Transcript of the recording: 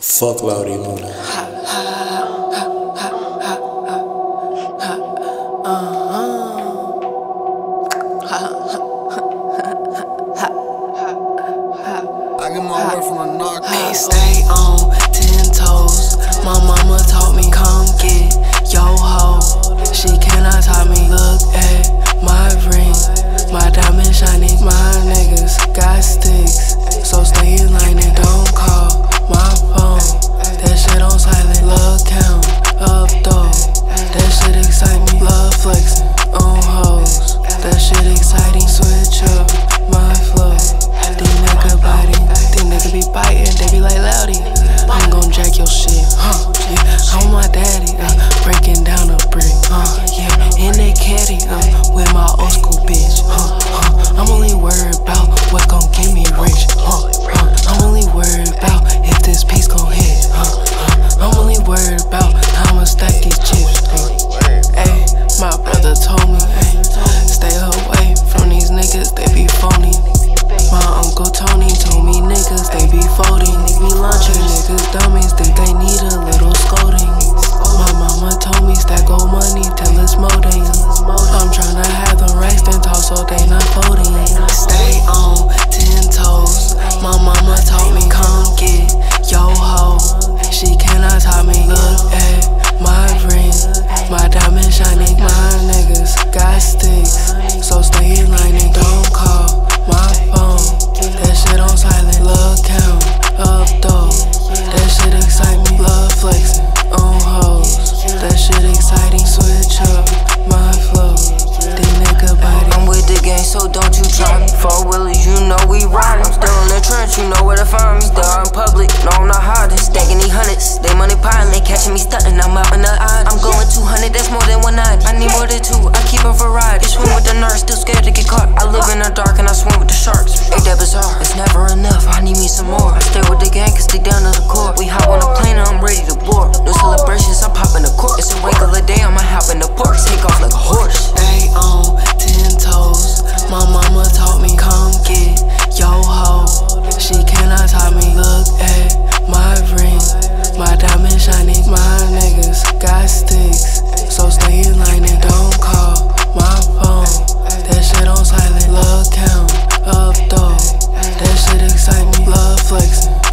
Fuck Loudy Luna. I get my word from a knock. Stay on ten toes. biting, they be like loudy. I'm gon' jack your shit, huh? Yeah, I'm my. They need a little scolding. My mama told me stack old money till it's molding. Four wheelers, you know we riding. I'm still in the trench, you know where to find me. Still in public, no, I'm not hiding. Stacking these hundreds, they money piling, catching me stunting. I'm up in the eyes. I'm going 200, that's more than 190. I need more than two, I keep a variety. Swim with the nurse, still scared to get caught. I live in the dark and I swim with the sharks. Ain't that bizarre? It's never flexing.